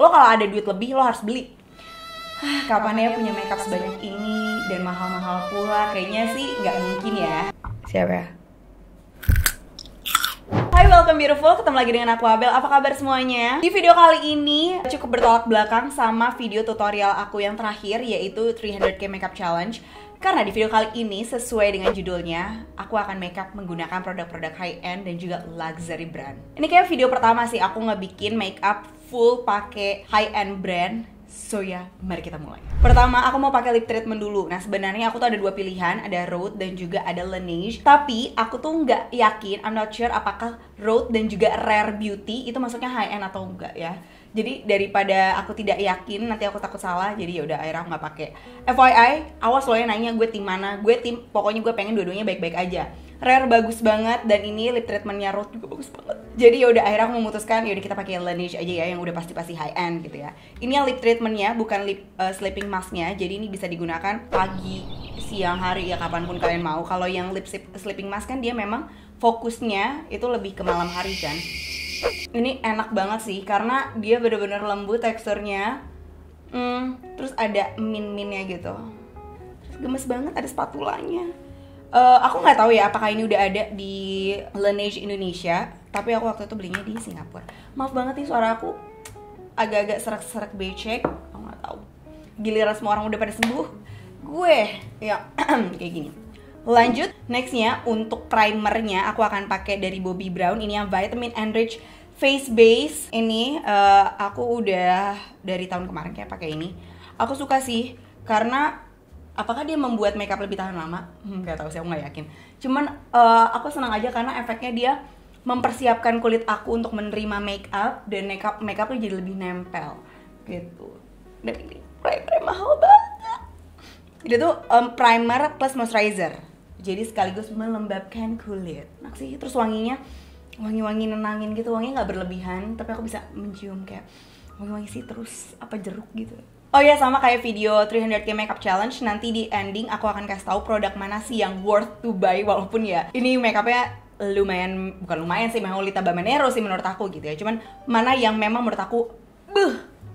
lo kalau ada duit lebih lo harus beli. Hah, kapan ya punya makeup sebanyak ini dan mahal-mahal pula? Kayaknya sih nggak mungkin ya. Siapa ya? Hai welcome beautiful, ketemu lagi dengan aku Abel. Apa kabar semuanya? Di video kali ini cukup bertolak belakang sama video tutorial aku yang terakhir Yaitu 300k makeup challenge. Karena di video kali ini sesuai dengan judulnya Aku akan makeup menggunakan produk-produk high-end dan juga luxury brand. Ini kayak video pertama sih aku ngebikin makeup full pakai high-end brand So ya, mari kita mulai. Pertama, aku mau pakai lip treatment dulu. Nah, sebenarnya aku tuh ada dua pilihan, ada Rode dan juga ada Laneige. Tapi aku tuh nggak yakin, I'm not sure apakah Rode dan juga Rare Beauty itu maksudnya high end atau enggak ya. Jadi daripada aku tidak yakin, nanti aku takut salah. Jadi ya udah akhirnya aku nggak pakai. FYI, awas lo ya nanya gue tim mana. Gue tim, pokoknya gue pengen dua-duanya baik-baik aja. Rare bagus banget dan ini lip treatmentnya Rode juga bagus banget. Jadi ya udah akhirnya aku memutuskan ya udah kita pakai Laneige aja ya yang udah pasti-pasti high end gitu ya. Ini yang lip treatmentnya bukan lip uh, sleeping masknya. Jadi ini bisa digunakan pagi, siang hari ya kapan pun kalian mau. Kalau yang lip sleeping mask kan dia memang fokusnya itu lebih ke malam hari kan. Ini enak banget sih karena dia bener-bener lembut teksturnya. Hmm, terus ada min-minnya gitu. Terus gemes banget ada spatulanya uh, aku nggak tahu ya apakah ini udah ada di Laneige Indonesia tapi aku waktu itu belinya di Singapura. Maaf banget nih suara aku agak-agak serak-serak becek. Aku nggak tahu. Giliran semua orang udah pada sembuh. Gue ya kayak gini. Lanjut nextnya untuk primernya aku akan pakai dari Bobbi Brown. Ini yang vitamin enrich face base. Ini uh, aku udah dari tahun kemarin kayak pakai ini. Aku suka sih karena apakah dia membuat makeup lebih tahan lama? Hmm, gak tahu sih, aku nggak yakin. Cuman uh, aku senang aja karena efeknya dia mempersiapkan kulit aku untuk menerima makeup dan makeup makeupnya jadi lebih nempel gitu. Dan ini primer mahal banget. Dia tuh um, primer plus moisturizer. Jadi sekaligus melembabkan kulit. Nah sih, terus wanginya wangi-wangi nenangin gitu, wanginya nggak berlebihan, tapi aku bisa mencium kayak wangi-wangi citrus apa jeruk gitu. Oh ya sama kayak video 300k makeup challenge. Nanti di ending aku akan kasih tahu produk mana sih yang worth to buy walaupun ya ini makeupnya lumayan bukan lumayan sih memang Lita Bamanero sih menurut aku gitu ya. Cuman mana yang memang menurut aku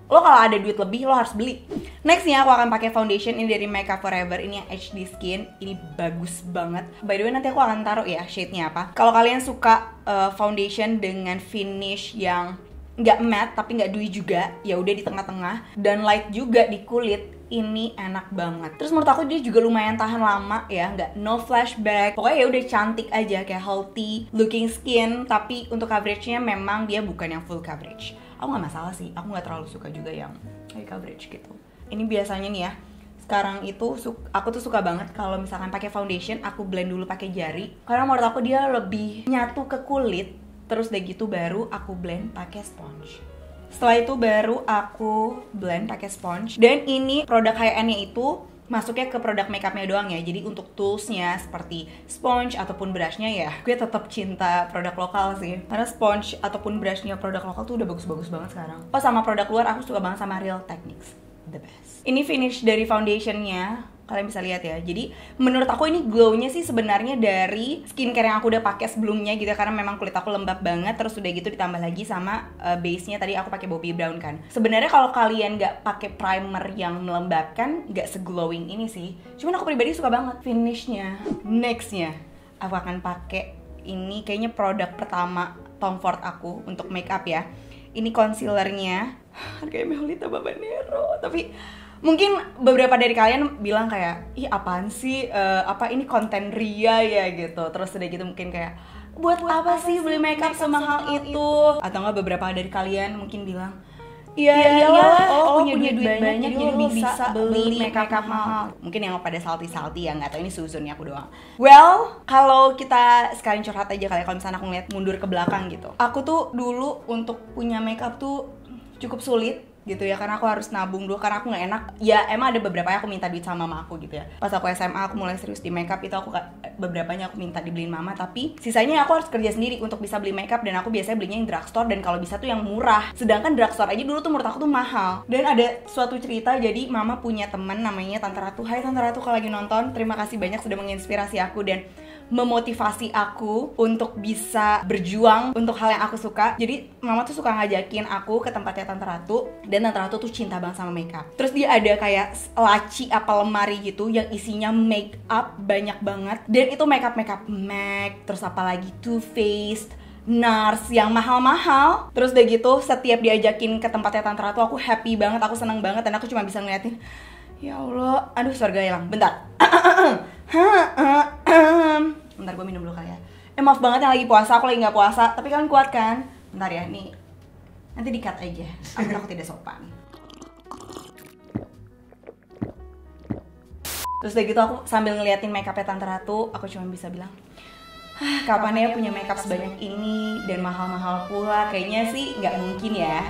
lo kalau ada duit lebih lo harus beli. Nextnya aku akan pakai foundation ini dari Makeup Forever. Ini yang HD Skin. Ini bagus banget. By the way nanti aku akan taruh ya shade-nya apa. Kalau kalian suka uh, foundation dengan finish yang nggak matte tapi nggak dewy juga ya udah di tengah-tengah dan light juga di kulit ini enak banget. Terus menurut aku dia juga lumayan tahan lama ya, nggak no flashback. Pokoknya ya udah cantik aja kayak healthy looking skin, tapi untuk coveragenya memang dia bukan yang full coverage. Aku nggak masalah sih, aku nggak terlalu suka juga yang high coverage gitu. Ini biasanya nih ya, sekarang itu aku tuh suka banget kalau misalkan pakai foundation aku blend dulu pakai jari karena menurut aku dia lebih nyatu ke kulit terus deh gitu baru aku blend pakai sponge. Setelah itu baru aku blend pakai sponge. Dan ini produk high endnya itu masuknya ke produk makeupnya doang ya. Jadi untuk toolsnya seperti sponge ataupun brushnya ya gue tetap cinta produk lokal sih. Karena sponge ataupun brushnya produk lokal tuh udah bagus-bagus banget sekarang. Oh sama produk luar aku suka banget sama Real Techniques. The best. Ini finish dari foundationnya kalian bisa lihat ya. Jadi menurut aku ini glownya sih sebenarnya dari skincare yang aku udah pakai sebelumnya gitu karena memang kulit aku lembab banget terus udah gitu ditambah lagi sama uh, base nya tadi aku pakai Bobbi Brown kan. Sebenarnya kalau kalian nggak pakai primer yang melembabkan nggak seglowing ini sih. Cuman aku pribadi suka banget. Finishnya nextnya aku akan pakai ini kayaknya produk pertama Tom Ford aku untuk makeup ya. Ini concealernya. Harganya Melita Babanero. Tapi mungkin beberapa dari kalian bilang kayak ih apaan sih uh, apa ini konten ria ya gitu terus udah gitu mungkin kayak buat, buat apa, apa sih beli makeup semahal itu? itu atau enggak beberapa dari kalian mungkin bilang Iya, ya, iyalah, oh, oh punya, punya duit, duit banyak, banyak jadi lo bisa beli makeup, makeup mahal. Mungkin yang pada salty-salty ya, nggak tahu ini susunnya aku doang. Well, kalau kita sekalian curhat aja kali ya, kalau misalnya aku ngeliat mundur ke belakang gitu. Aku tuh dulu untuk punya makeup tuh cukup sulit gitu ya karena aku harus nabung dulu karena aku nggak enak. Ya emang ada beberapa yang aku minta duit sama mama aku gitu ya. Pas aku SMA aku mulai serius di makeup itu aku beberapa nya aku minta dibeliin mama tapi sisanya aku harus kerja sendiri untuk bisa beli makeup dan aku biasanya belinya yang drugstore dan kalau bisa tuh yang murah. Sedangkan drugstore aja dulu tuh menurut aku tuh mahal. Dan ada suatu cerita jadi mama punya temen namanya Tante Ratu. Hai Tante Ratu kalau lagi nonton terima kasih banyak sudah menginspirasi aku dan memotivasi aku untuk bisa berjuang untuk hal yang aku suka. Jadi mama tuh suka ngajakin aku ke tempatnya Tante Ratu dan Tante Ratu tuh cinta banget sama makeup. Terus dia ada kayak laci apa lemari gitu yang isinya make up banyak banget. Dan itu makeup makeup MAC terus apalagi Too Faced NARS yang mahal-mahal. Terus udah gitu setiap diajakin ke tempatnya Tante Ratu Aku happy banget, aku seneng banget Dan aku cuma bisa ngeliatin Ya Allah, aduh surga hilang. Bentar Bentar gue minum dulu kali ya. Eh maaf banget yang lagi puasa, aku lagi gak puasa Tapi kalian kuat kan? Bentar ya, nih. Nanti di cut aja Aku takut tidak sopan. Terus udah gitu aku sambil ngeliatin makeupnya Tante Ratu Aku cuma bisa bilang "Hah, Kapan ya punya makeup sebanyak ini Dan mahal-mahal pula? Kayaknya sih nggak mungkin ya.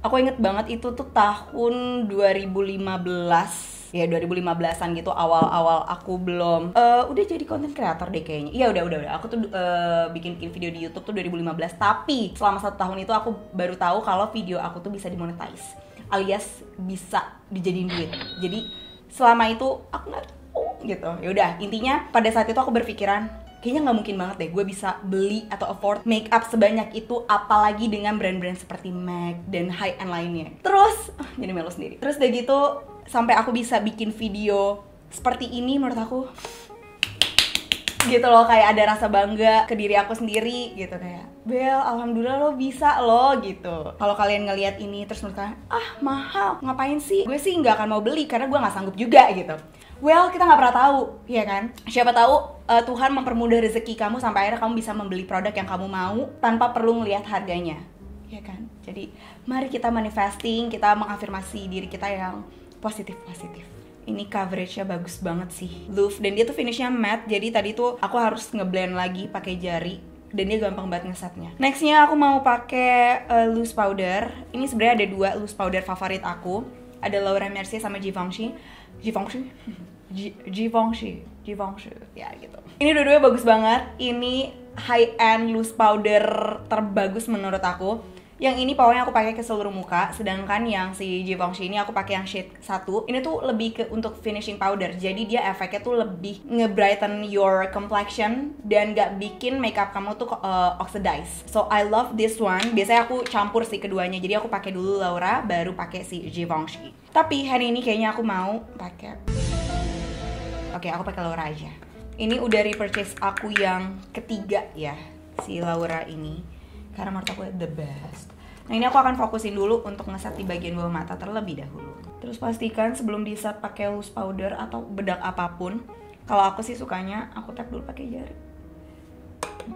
Aku inget banget itu tuh tahun 2015 ya 2015an gitu awal-awal aku belum. Eh, udah jadi content creator deh kayaknya. Iya udah udah udah. Aku tuh eh, bikin bikin video di YouTube tuh 2015 tapi selama satu tahun itu aku baru tahu kalau video aku tuh bisa dimonetize alias bisa dijadiin duit. Jadi selama itu aku nggak tahu gitu. Ya udah intinya pada saat itu aku berpikiran kayaknya nggak mungkin banget deh gue bisa beli atau afford make up sebanyak itu apalagi dengan brand-brand seperti MAC dan high end lainnya. Terus jadi melo sendiri. Terus udah gitu sampai aku bisa bikin video seperti ini menurut aku. Gitu loh kayak ada rasa bangga ke diri aku sendiri gitu. Kayak Bel alhamdulillah lo bisa lo gitu. Kalau kalian ngelihat ini terus menurut kalian ah mahal ngapain sih? Gue sih nggak akan mau beli karena gue nggak sanggup juga gitu. Well kita nggak pernah tahu ya kan? Siapa tahu uh, Tuhan mempermudah rezeki kamu sampai akhirnya kamu bisa membeli produk yang kamu mau tanpa perlu ngelihat harganya ya kan? Jadi mari kita manifesting kita mengafirmasi diri kita yang positif positif ini coveragenya bagus banget sih Louvre dan dia tuh finishnya matte jadi tadi tuh aku harus ngeblend lagi pakai jari dan dia gampang banget ngesetnya. Nextnya aku mau pakai uh, loose powder. Ini sebenarnya ada dua loose powder favorit aku. Ada Laura Mercier sama Givenchy. Givenchy? Gi- Givenchy, Givenchy, ya gitu. Ini dua-duanya bagus banget. Ini high end loose powder terbagus menurut aku. Yang ini powernya aku pakai ke seluruh muka, sedangkan yang si Givenchy ini aku pakai yang shade 1. Ini tuh lebih ke untuk finishing powder. Jadi dia efeknya tuh lebih nge-brighten your complexion dan gak bikin makeup kamu tuh uh, oxidize. So I love this one. Biasanya aku campur sih keduanya. Jadi aku pakai dulu Laura, baru pakai si Givenchy. Tapi hari ini kayaknya aku mau pakai Oke, aku pakai Laura aja. Ini udah repurchase aku yang ketiga ya, si Laura ini. Karena menurut aku the best. Nah ini aku akan fokusin dulu untuk ngeset di bagian bawah mata terlebih dahulu. Terus pastikan sebelum di set pakai loose powder atau bedak apa pun. Kalau aku sih sukanya aku tap dulu pakai jari.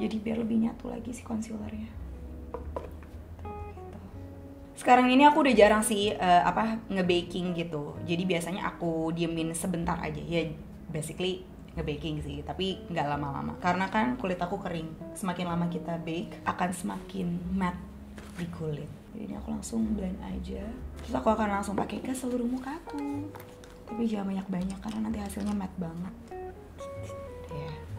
Jadi biar lebih nyatu lagi si concealernya. Gitu. Sekarang ini aku udah jarang sih eh, apa ngebaking gitu. Jadi biasanya aku diemin sebentar aja ya basically ngebaking sih tapi nggak lama-lama. Karena kan kulit aku kering semakin lama kita bake akan semakin matte di kulit. Jadi ini aku langsung blend aja. Terus aku akan langsung pakai ke seluruh muka aku. Tapi jangan banyak-banyak karena nanti hasilnya matte banget. Ya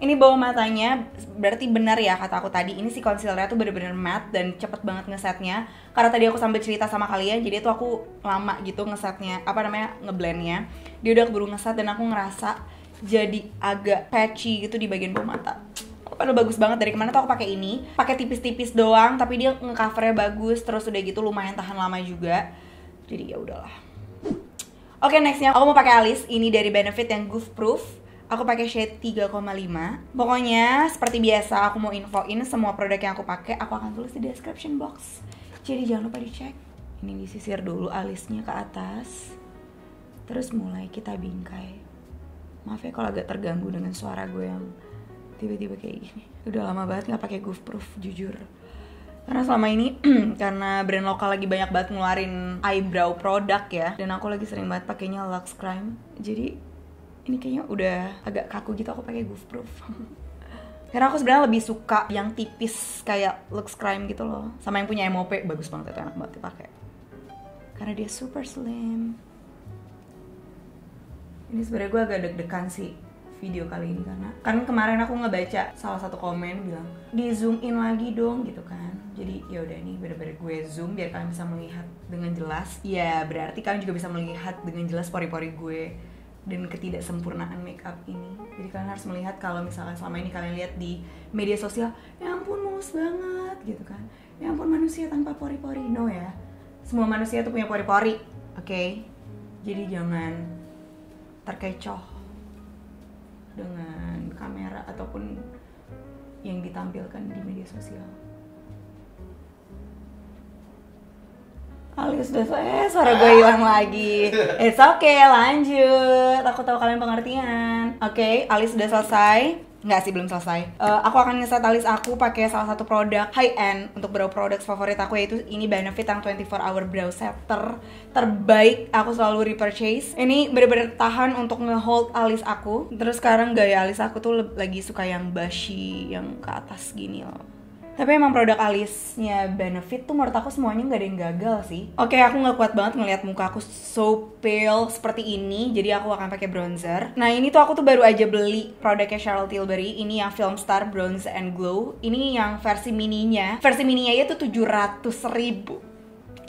ini bawah matanya berarti benar ya kata aku tadi. Ini si concealernya tuh bener-bener matte dan cepet banget ngesetnya. Karena tadi aku sambil cerita sama kalian jadi tuh aku lama gitu ngesetnya apa namanya ngeblendnya. Dia udah keburu ngeset dan aku ngerasa jadi agak patchy gitu di bagian bawah mata. Padahal bagus banget dari ke mana tuh aku pakai ini. Pakai tipis-tipis doang tapi dia ngecovernya bagus terus udah gitu lumayan tahan lama juga. Jadi ya udahlah. Oke nextnya aku mau pakai alis. Ini dari Benefit yang Goof Proof Aku pakai shade 3,5 Pokoknya seperti biasa aku mau infoin semua produk yang aku pakai Aku akan tulis di description box. Jadi jangan lupa dicek. Ini disisir dulu alisnya ke atas. Terus mulai kita bingkai. Maaf ya kalau agak terganggu dengan suara gue yang tiba-tiba kayak gini. Udah lama banget gak pakai Goof Proof jujur. Karena selama ini karena brand lokal lagi banyak banget ngeluarin eyebrow produk ya dan aku lagi sering banget pakainya Lux Crime. Jadi ini kayaknya udah agak kaku gitu aku pakai Goof Proof. Karena aku sebenarnya lebih suka yang tipis kayak Lux Crime gitu loh. Sama yang punya MOP bagus banget itu enak banget dipakai. Karena dia super slim. Ini sebenarnya gue agak deg-degan sih video kali ini karena kan kemarin aku ngebaca salah satu komen bilang di zoom in lagi dong gitu kan. Jadi ya udah nih bener-bener gue zoom biar kalian bisa melihat dengan jelas. Ya berarti kalian juga bisa melihat dengan jelas pori-pori gue dan ketidaksempurnaan makeup ini. Jadi kalian harus melihat kalau misalkan selama ini kalian lihat di media sosial, ya ampun mulus banget gitu kan. Ya ampun manusia tanpa pori-pori. No ya. Semua manusia tuh punya pori-pori. Oke. Jadi jangan terkecoh dengan kamera ataupun yang ditampilkan di media sosial. Alis selesai, eh, suara gue hilang lagi. It's okay, lanjut. Aku tahu kalian pengertian. Oke, okay, alis udah selesai. Nggak sih, belum selesai. Uh, aku akan ngeset alis aku pakai salah satu produk high end untuk brow products favorit aku yaitu ini Benefit yang 24 hour brow setter terbaik. Aku selalu repurchase. Ini bener-bener tahan untuk ngehold alis aku. Terus sekarang gaya alis aku tuh lagi suka yang bushy, yang ke atas gini loh tapi emang produk alisnya Benefit tuh menurut aku semuanya nggak ada yang gagal sih. Oke, okay, aku nggak kuat banget ngeliat muka aku so pale seperti ini, jadi aku akan pakai bronzer. Nah ini tuh aku tuh baru aja beli produknya Charlotte Tilbury. Ini yang Film Star Bronze and Glow. Ini yang versi mininya. Versi mininya itu tujuh ratus ribu.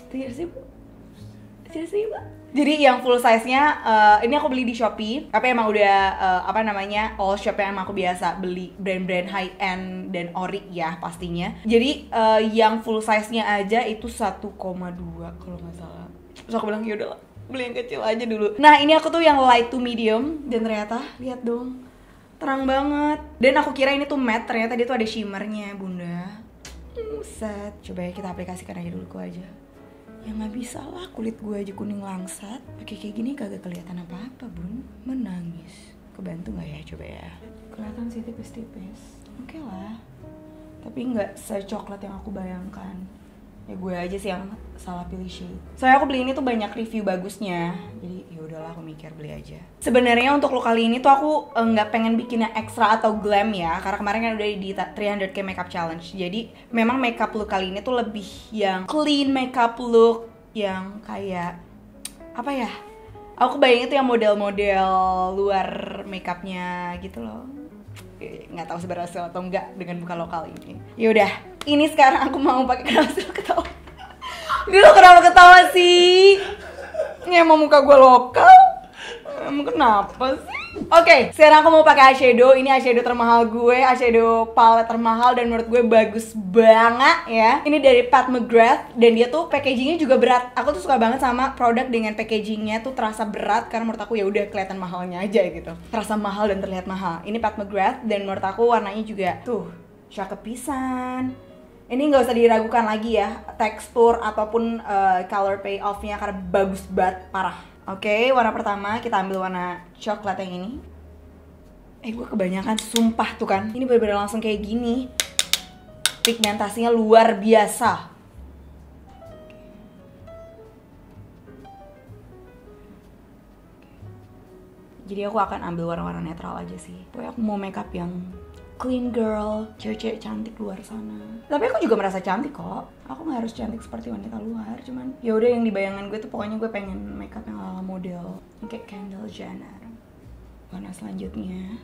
Tujuh ribu? Tujuh ribu? Jadi yang full size-nya uh, ini aku beli di Shopee, tapi emang udah uh, apa namanya all shop yang emang aku biasa beli brand-brand high end dan ori ya pastinya. Jadi uh, yang full size-nya aja itu 1,2 kalau nggak salah. Terus aku bilang yaudah beli yang kecil aja dulu. Nah ini aku tuh yang light to medium dan ternyata lihat dong terang banget. Dan aku kira ini tuh matte, ternyata dia tuh ada shimmernya bunda. Set, coba ya kita aplikasikan aja dulu ku aja ya nggak bisa lah kulit gue aja kuning langsat. Pakai kayak gini kagak kelihatan apa apa bun. Menangis. Kebantu nggak ya coba ya? Kelihatan sih tipis-tipis. Oke okay lah. Tapi nggak secoklat yang aku bayangkan ya gue aja sih yang salah pilih shade soalnya aku beli ini tuh banyak review bagusnya. Jadi ya udahlah aku mikir beli aja. Sebenarnya untuk lo kali ini tuh aku eh, nggak uh, pengen bikinnya ekstra atau glam ya karena kemarin kan udah di 300k makeup challenge. Jadi memang makeup look kali ini tuh lebih yang clean makeup look yang kayak apa ya? Aku bayangin tuh yang model-model luar makeupnya gitu loh nggak tahu seberhasil atau enggak dengan buka lokal ini. Yaudah ini sekarang aku mau pakai kenapa sih ketawa. Dulu kenapa ketawa sih? Ini emang muka gue lokal emang kenapa sih Oke, okay, sekarang aku mau pakai eyeshadow. Ini eyeshadow termahal gue, eyeshadow palette termahal dan menurut gue bagus banget ya. Ini dari Pat McGrath dan dia tuh packagingnya juga berat. Aku tuh suka banget sama produk dengan packagingnya tuh terasa berat karena menurut aku ya udah kelihatan mahalnya aja gitu. Terasa mahal dan terlihat mahal. Ini Pat McGrath dan menurut aku warnanya juga tuh cakep pisan. Ini nggak usah diragukan lagi ya tekstur ataupun uh, color payoffnya karena bagus banget parah. Oke, okay, warna pertama kita ambil warna coklat yang ini. Eh, gue kebanyakan sumpah tuh kan. Ini bener-bener langsung kayak gini. Pigmentasinya luar biasa. Jadi aku akan ambil warna-warna netral aja sih. Pokoknya aku mau makeup yang clean girl, cewek-cewek cantik luar sana. Tapi aku juga merasa cantik kok. Aku nggak harus cantik seperti wanita luar, cuman ya udah yang dibayangan gue tuh pokoknya gue pengen makeup yang ala model, kayak Kendall Jenner. Warna selanjutnya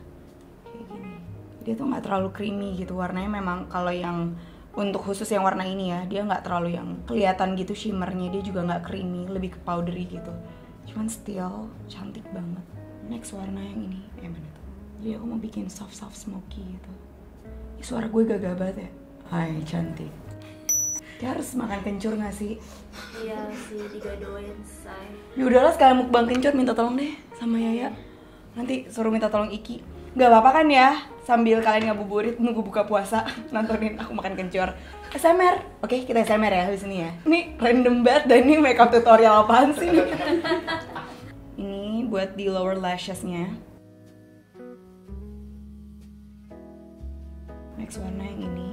kayak gini. Dia tuh nggak terlalu creamy gitu warnanya memang kalau yang untuk khusus yang warna ini ya dia nggak terlalu yang kelihatan gitu shimmernya dia juga nggak creamy lebih ke powdery gitu cuman still cantik banget next warna yang ini eh mana jadi aku mau bikin soft soft smoky gitu. Ih, suara gue gagah banget ya. Hai cantik. Dia harus makan kencur gak sih? Iya sih, digadoin say. Ya udahlah sekalian mukbang kencur minta tolong deh sama Yaya. Nanti suruh minta tolong Iki. Gak apa-apa kan ya? Sambil kalian ngabuburit nunggu buka puasa Nontonin aku makan kencur. SMR Oke kita SMR ya di sini ya. Ini random banget dan ini makeup tutorial apaan sih? Ini buat di lower lashesnya next warna yang ini.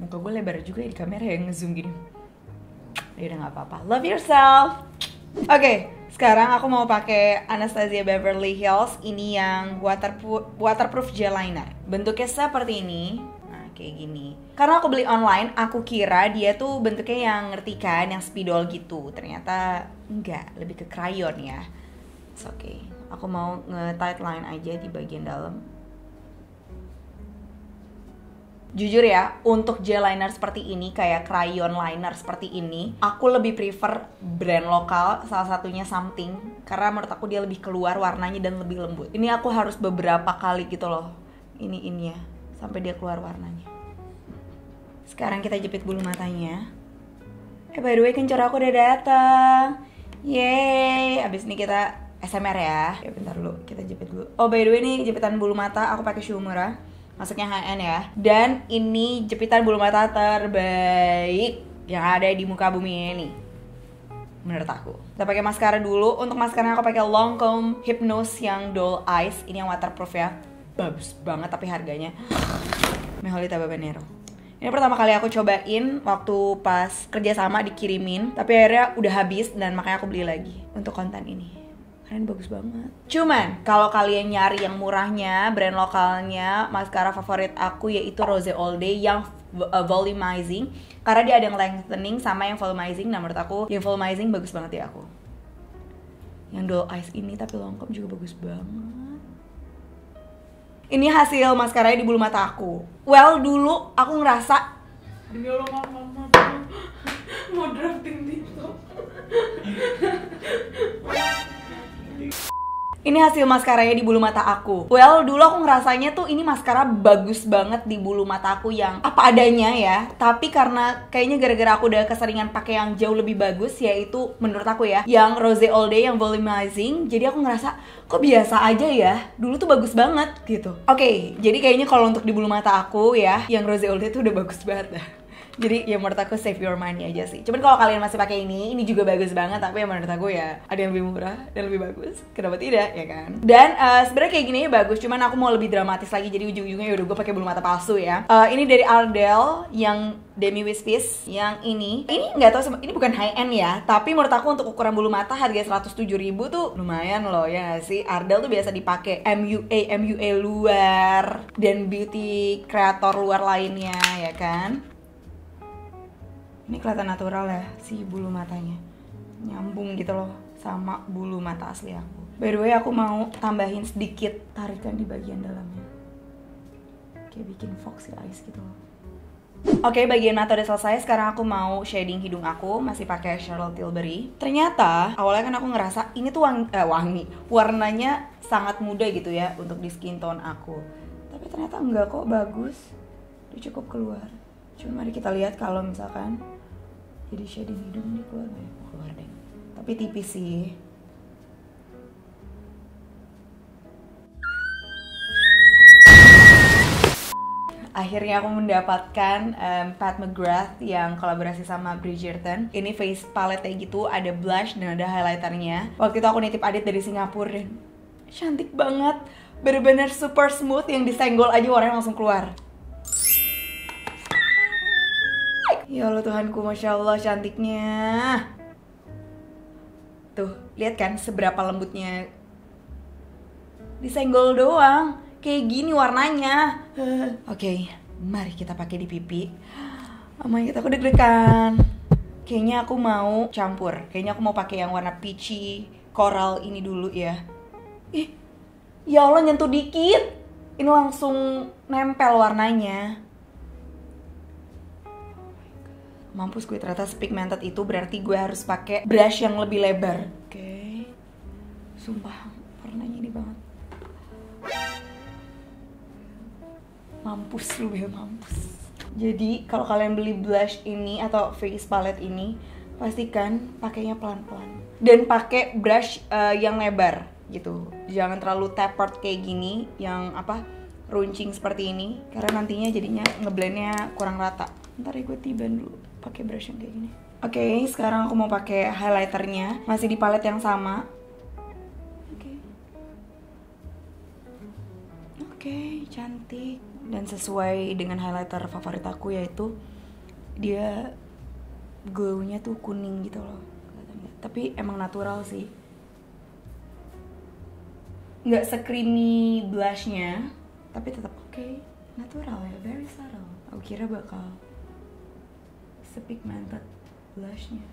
Muka gue lebar juga ya di kamera yang ngezoom gini. Ya udah nggak apa-apa. Love yourself. Oke okay, sekarang aku mau pakai Anastasia Beverly Hills. Ini yang waterproof waterproof gel liner bentuknya seperti ini. Nah kayak gini. Karena aku beli online aku kira dia tuh bentuknya yang ngerti kan yang spidol gitu. Ternyata enggak lebih ke crayon ya. It's okay aku mau nge line aja di bagian dalam Jujur ya, untuk gel liner seperti ini, kayak crayon liner seperti ini, aku lebih prefer brand lokal, salah satunya Something. Karena menurut aku dia lebih keluar warnanya dan lebih lembut. Ini aku harus beberapa kali gitu loh, ini ini ya, sampai dia keluar warnanya. Sekarang kita jepit bulu matanya. Eh by the way kencur aku udah datang. Yeay, abis ini kita SMR ya. Ya bentar dulu, kita jepit dulu. Oh by the way nih jepitan bulu mata aku pakai Shumura masuknya HN ya. Dan ini jepitan bulu mata terbaik yang ada di muka bumi ini menurut aku. Kita pakai maskara dulu. Untuk maskaranya aku pakai Lancome Hypnose yang Doll Eyes. Ini yang waterproof ya. Bagus banget tapi harganya. Meholita Babanero. Ini pertama kali aku cobain waktu pas kerja sama dikirimin tapi akhirnya udah habis dan makanya aku beli lagi untuk konten ini kalian bagus banget. Cuman kalau kalian nyari yang murahnya, brand lokalnya, maskara favorit aku yaitu Rose All Day yang uh, volumizing karena dia ada yang lengthening sama yang volumizing. Nah menurut aku yang volumizing bagus banget di aku. Yang doll eyes ini tapi lengkap juga bagus banget. Ini hasil maskaranya di bulu mata aku. Well dulu aku ngerasa Demi Allah mama mama mau drafting TikTok. Ini hasil maskaranya di bulu mata aku. Well, dulu aku ngerasanya tuh ini maskara bagus banget di bulu mata aku yang apa adanya ya. Tapi karena kayaknya gara-gara aku udah keseringan pakai yang jauh lebih bagus yaitu menurut aku ya, yang Rose All Day yang volumizing. Jadi aku ngerasa kok biasa aja ya. Dulu tuh bagus banget gitu. Oke, jadi kayaknya kalau untuk di bulu mata aku ya, yang Rose All Day tuh udah bagus banget jadi ya menurut aku save your money aja sih. Cuman kalau kalian masih pakai ini ini juga bagus banget. Tapi ya menurut aku ya ada yang lebih murah dan lebih bagus. Kenapa tidak ya kan? Dan uh, sebenarnya kayak gini ya bagus. Cuman aku mau lebih dramatis lagi. Jadi ujung-ujungnya yaudah gue pakai bulu mata palsu ya. Uh, ini dari Ardell yang Demi Wispis yang ini. Ini nggak tahu ini bukan high end ya. Tapi menurut aku untuk ukuran bulu mata harga 107 ribu tuh lumayan loh ya gak sih? Ardell tuh biasa dipakai MUA MUA luar dan beauty creator luar lainnya ya kan ini kelihatan natural ya si bulu matanya nyambung gitu loh sama bulu mata asli aku by the way aku mau tambahin sedikit tarikan di bagian dalamnya kayak bikin foxy eyes gitu loh Oke, okay, bagian mata udah selesai. Sekarang aku mau shading hidung aku, masih pakai Charlotte Tilbury. Ternyata awalnya kan aku ngerasa ini tuh wangi, eh, wangi, warnanya sangat muda gitu ya untuk di skin tone aku. Tapi ternyata enggak kok, bagus. Udah cukup keluar. Cuma mari kita lihat kalau misalkan jadi shading hidung ini keluar nggak ya? keluar deh. Tapi tipis sih. Akhirnya aku mendapatkan um, Pat McGrath yang kolaborasi sama Bridgerton. Ini face palette kayak gitu ada blush dan ada highlighternya. Waktu itu aku nitip Adit dari Singapura. Dan cantik banget. Bener-bener super smooth yang disenggol aja warnanya langsung keluar Ya Allah Tuhanku, Masya Allah cantiknya. Tuh, lihat kan seberapa lembutnya. Disenggol doang Kayak gini warnanya. Oke, okay, mari kita pakai di pipi. Oh my god, aku deg-degan. Kayaknya aku mau campur. Kayaknya aku mau pakai yang warna peachy Coral ini dulu ya. Ih, ya Allah nyentuh dikit. Ini langsung nempel warnanya mampus gue ternyata pigmented itu berarti gue harus pakai brush yang lebih lebar. Oke. Okay. sumpah warnanya ini banget. Mampus lu ya mampus. Jadi kalau kalian beli blush ini atau face palette ini pastikan pakainya pelan-pelan. Dan pakai brush uh, yang lebar gitu. Jangan terlalu tapered kayak gini yang apa runcing seperti ini. Karena nantinya jadinya ngeblendnya kurang rata. Ntar ya gue tiban dulu pakai brush yang kayak gini. Oke okay, sekarang aku mau pakai highlighternya. Masih di palette yang sama. Oke. Okay. oke okay, cantik. Dan sesuai dengan highlighter favorit aku yaitu dia glownya tuh kuning gitu loh tapi emang natural sih. Nggak secreamy blushnya tapi tetap oke. Okay. natural ya very subtle. Aku kira bakal sepigmented blushnya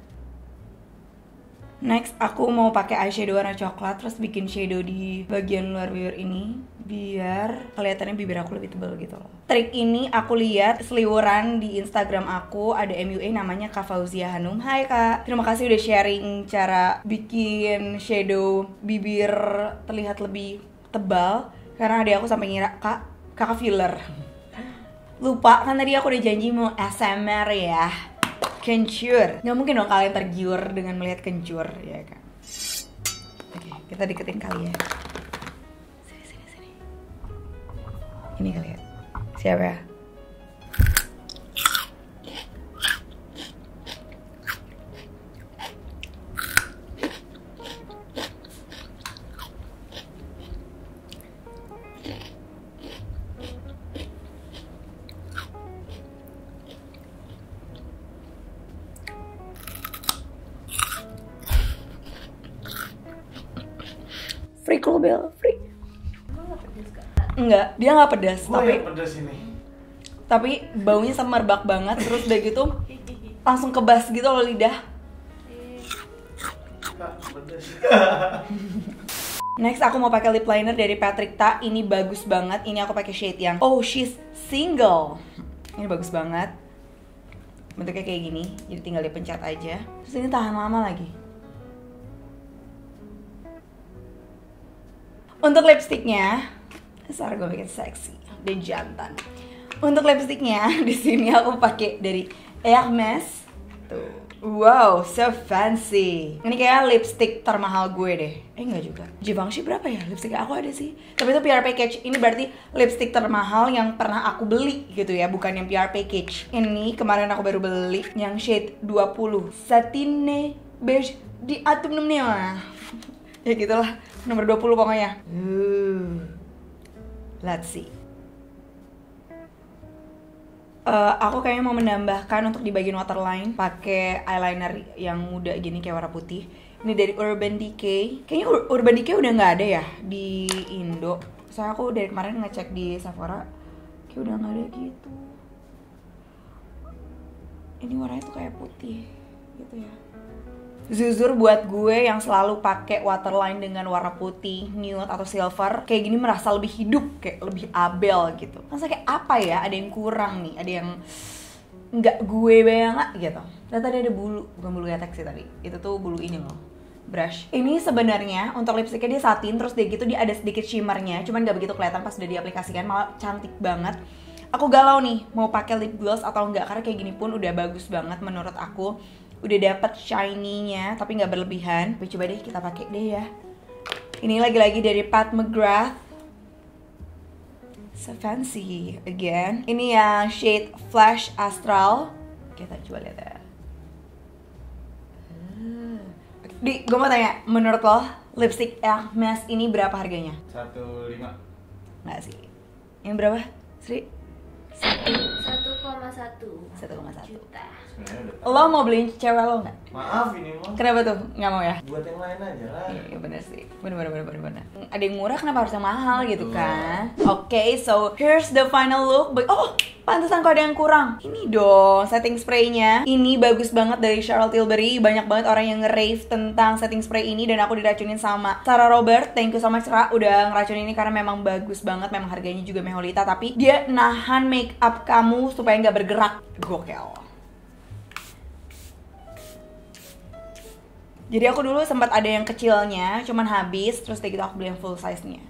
Next, aku mau pakai eyeshadow warna coklat terus bikin shadow di bagian luar bibir ini biar kelihatannya bibir aku lebih tebal gitu loh. Trik ini aku lihat seliweran di Instagram aku ada MUA namanya Kak Fauzia Hanum. Hai Kak, terima kasih udah sharing cara bikin shadow bibir terlihat lebih tebal karena ada aku sampai ngira Kak, kakak filler. Lupa kan tadi aku udah janji mau ASMR ya. Kencur. Nggak mungkin dong kalian tergiur dengan melihat kencur ya kan? Oke kita deketin kali ya. Sini sini sini. Ini kali ya. Siapa ya dia nggak pedas Oh tapi ya pedas ini. tapi baunya semerbak banget terus udah gitu langsung kebas gitu loh lidah. Next aku mau pakai lip liner dari Patrick Ta. Ini bagus banget. Ini aku pakai shade yang Oh she's single. Ini bagus banget. Bentuknya kayak gini. Jadi tinggal dipencet aja. Terus ini tahan lama lagi. Untuk lipstiknya, Ntar gue bikin seksi dan jantan. Untuk lipstiknya di sini aku pakai dari Hermes. Tuh. Wow, so fancy. Ini kayak lipstick termahal gue deh. Eh enggak juga. Givenchy berapa ya? Lipstick aku ada sih. Tapi itu PR package. Ini berarti lipstick termahal yang pernah aku beli gitu ya, bukan yang PR package. Ini kemarin aku baru beli yang shade 20. Satine beige di atum namanya. ya gitulah. Nomor 20 pokoknya. Uh. Let's see. Eh, aku kayaknya mau menambahkan untuk di bagian waterline pakai eyeliner yang muda gini kayak warna putih. Ini dari Urban Decay. Kayaknya Ur- Urban Decay udah nggak ada ya di Indo. Soalnya aku dari kemarin ngecek di Sephora, kayak udah nggak ada gitu. Ini warnanya tuh kayak putih gitu ya. Zuzur buat gue yang selalu pakai waterline dengan warna putih, nude atau silver, kayak gini merasa lebih hidup, kayak lebih abel gitu. Masa kayak apa ya? Ada yang kurang nih, ada yang nggak gue banget gitu. Dan tadi ada bulu, bukan bulu ketek sih tadi. Itu tuh bulu ini loh. Brush. Ini sebenarnya untuk lipstiknya dia satin, terus dia gitu dia ada sedikit shimmernya, cuman nggak begitu kelihatan pas udah diaplikasikan, malah cantik banget. Aku galau nih mau pakai lip gloss atau enggak karena kayak gini pun udah bagus banget menurut aku udah dapet shiny-nya tapi nggak berlebihan. Tapi coba deh kita pakai deh ya. Ini lagi-lagi dari Pat McGrath. So fancy again. Ini yang shade Flash Astral. Kita coba lihat ya. Di, gue mau tanya, menurut lo lipstick Hermes ini berapa harganya? Satu lima. Nggak sih. Yang berapa? Sri? 1,1 1,1 juta. Sebenarnya udah. Lo mau beliin cewek lo nggak? Maaf ini mah. Kenapa tuh? Nggak mau ya? Buat yang lain aja lah. Iya, iya bener sih. Bener bener bener bener bener. Ada yang murah kenapa harus yang mahal gitu Betul. kan? Oke, so here's the final look. Oh, pantesan kok ada yang kurang. Ini dong setting spraynya. Ini bagus banget dari Charlotte Tilbury. Banyak banget orang yang nge-rave tentang setting spray ini dan aku diracunin sama Sarah Robert. Thank you so much Ra udah ngeracunin ini karena memang bagus banget. Memang harganya juga meholita tapi dia nahan make up kamu supaya nggak bergerak. Gokil. Jadi aku dulu sempat ada yang kecilnya, cuman habis, terus kayak gitu aku beli yang full size-nya.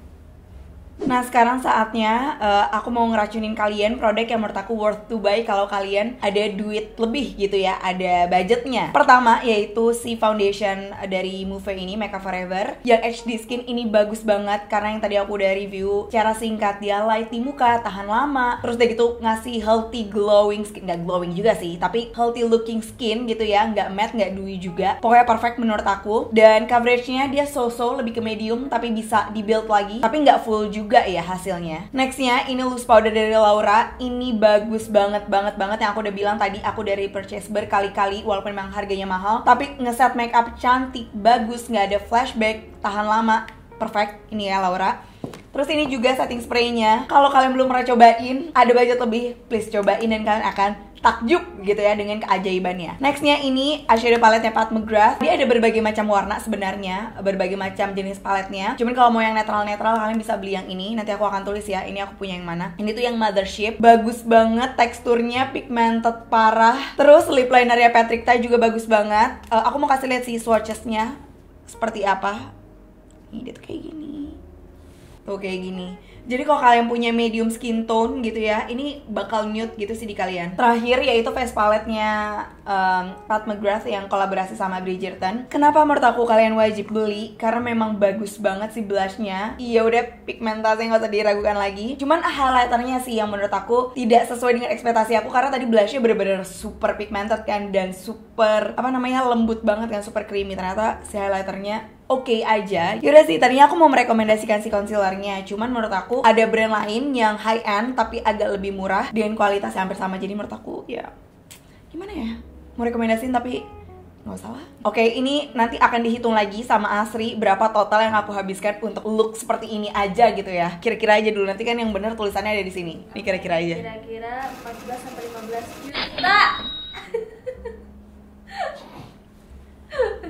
Nah sekarang saatnya eh, aku mau ngeracunin kalian produk yang menurut aku worth to buy kalau kalian ada duit lebih gitu ya, ada budgetnya. Pertama yaitu si foundation dari Move ini Makeup Forever yang HD Skin ini bagus banget karena yang tadi aku udah review cara singkat dia light di muka, tahan lama, terus udah gitu ngasih healthy glowing skin, nggak glowing juga sih, tapi healthy looking skin gitu ya, nggak matte, nggak dewy juga. Pokoknya perfect menurut aku dan coveragenya dia so-so lebih ke medium tapi bisa di build lagi, tapi nggak full juga ya hasilnya. Nextnya ini loose powder dari Laura. Ini bagus banget banget banget yang aku udah bilang tadi aku dari purchase berkali-kali walaupun memang harganya mahal. Tapi ngeset makeup cantik, bagus, nggak ada flashback, tahan lama, perfect. Ini ya Laura. Terus ini juga setting spraynya. Kalau kalian belum pernah cobain, ada budget lebih, please cobain dan kalian akan takjub gitu ya dengan keajaibannya. Nextnya ini eyeshadow paletnya Pat McGrath. Dia ada berbagai macam warna sebenarnya, berbagai macam jenis paletnya. Cuman kalau mau yang netral-netral kalian bisa beli yang ini. Nanti aku akan tulis ya, ini aku punya yang mana. Ini tuh yang Mothership. Bagus banget teksturnya, pigmented parah. Terus lip linernya Patrick Ta juga bagus banget. Eh, aku mau kasih lihat si swatchesnya seperti apa. Ini dia tuh kayak gini. Tuh kayak gini. Jadi kalau kalian punya medium skin tone gitu ya, ini bakal nude gitu sih di kalian. Terakhir yaitu face palette-nya um, Pat McGrath yang kolaborasi sama Bridgerton. Kenapa menurut aku kalian wajib beli? Karena memang bagus banget sih blushnya. Iya udah pigmentasi nggak usah diragukan lagi. Cuman highlighternya sih yang menurut aku tidak sesuai dengan ekspektasi aku karena tadi blushnya bener-bener super pigmented kan dan super apa namanya lembut banget kan super creamy. Ternyata si highlighternya oke okay aja. Yaudah sih, tadinya aku mau merekomendasikan si concealernya. Cuman menurut aku ada brand lain yang high end tapi agak lebih murah dengan kualitas hampir sama. Jadi menurut aku ya gimana ya? Mau rekomendasiin tapi nggak usah lah. Oke, ini nanti akan dihitung lagi sama Asri berapa total yang aku habiskan untuk look seperti ini aja gitu ya. Kira-kira aja dulu nanti kan yang bener tulisannya ada di sini. Ini kira-kira aja. Kira-kira 14 sampai 15 juta.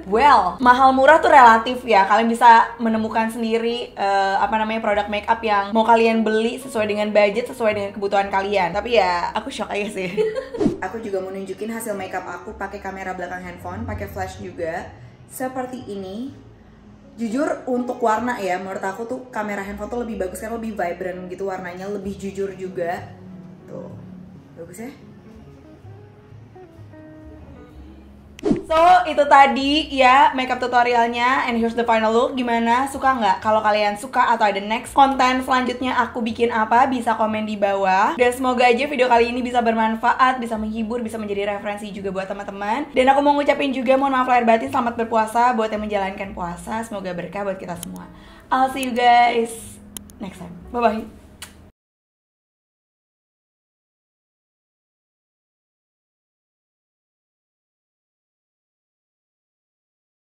Well, mahal murah tuh relatif ya. Kalian bisa menemukan sendiri eh, apa namanya produk makeup yang mau kalian beli sesuai dengan budget, sesuai dengan kebutuhan kalian. Tapi ya, aku shock aja sih. aku juga mau nunjukin hasil makeup aku pakai kamera belakang handphone, pakai flash juga. Seperti ini. Jujur untuk warna ya, menurut aku tuh kamera handphone tuh lebih bagus karena lebih vibrant gitu warnanya, lebih jujur juga. Tuh. Bagus ya? So, itu tadi ya makeup tutorialnya and here's the final look. Gimana? Suka nggak? Kalau kalian suka atau ada next konten selanjutnya aku bikin apa, bisa komen di bawah. Dan semoga aja video kali ini bisa bermanfaat, bisa menghibur, bisa menjadi referensi juga buat teman-teman. Dan aku mau ngucapin juga mohon maaf lahir batin selamat berpuasa buat yang menjalankan puasa. Semoga berkah buat kita semua. I'll see you guys next time. Bye-bye